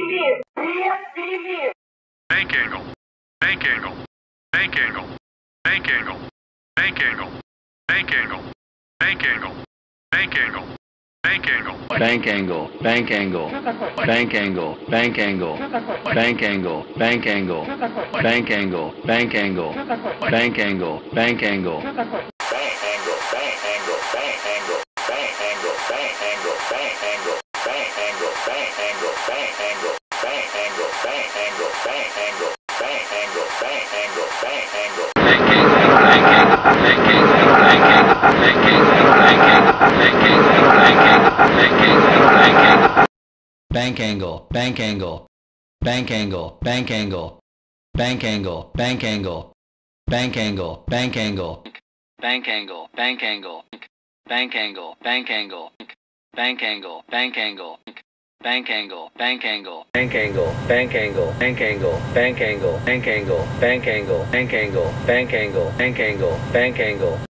Bank angle. Bank angle. Bank angle. Bank angle. Bank angle. Bank angle. Bank angle. Bank angle. bank angle, bank angle, bank angle, bank angle, bank angle, bank angle, bank angle, bank angle, bank angle, bank angle. Bank angle, bank angle, bank angle, bank angle, bank angle, bank angle, bank angle, bank angle, bank angle, bank angle, bank angle, bank angle, bank angle, bank angle, bank angle, bank angle, bank angle, bank angle, bank angle, bank angle, bank angle, bank angle, bank angle, bank angle, bank angle, bank angle,